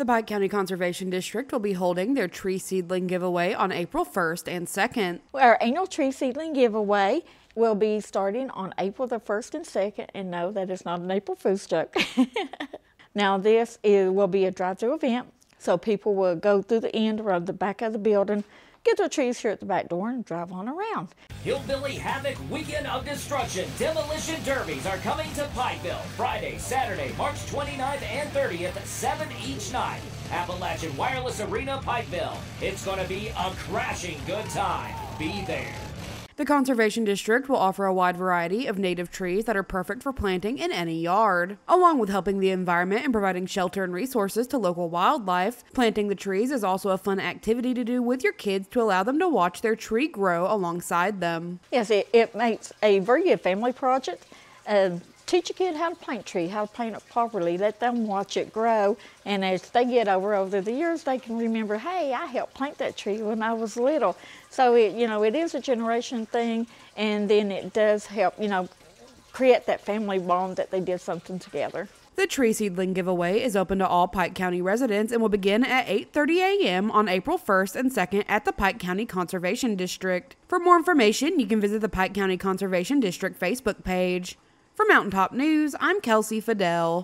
The Pike County Conservation District will be holding their tree seedling giveaway on April 1st and 2nd. Our annual tree seedling giveaway will be starting on April the 1st and 2nd, and no, that is not an April Fool's joke. now, this is, will be a drive through event, so people will go through the end around the back of the building get their trees here at the back door and drive on around. Hillbilly Havoc Weekend of Destruction Demolition Derbies are coming to Pikeville Friday, Saturday, March 29th and 30th, 7 each night. Appalachian Wireless Arena, Pikeville. It's going to be a crashing good time. Be there. The Conservation District will offer a wide variety of native trees that are perfect for planting in any yard. Along with helping the environment and providing shelter and resources to local wildlife, planting the trees is also a fun activity to do with your kids to allow them to watch their tree grow alongside them. Yes, it, it makes a very good family project. Uh, teach a kid how to plant tree, how to plant it properly. Let them watch it grow, and as they get over over the years, they can remember, hey, I helped plant that tree when I was little. So it, you know, it is a generation thing, and then it does help, you know, create that family bond that they did something together. The tree seedling giveaway is open to all Pike County residents and will begin at 8:30 a.m. on April 1st and 2nd at the Pike County Conservation District. For more information, you can visit the Pike County Conservation District Facebook page. For Mountaintop News, I'm Kelsey Fidel.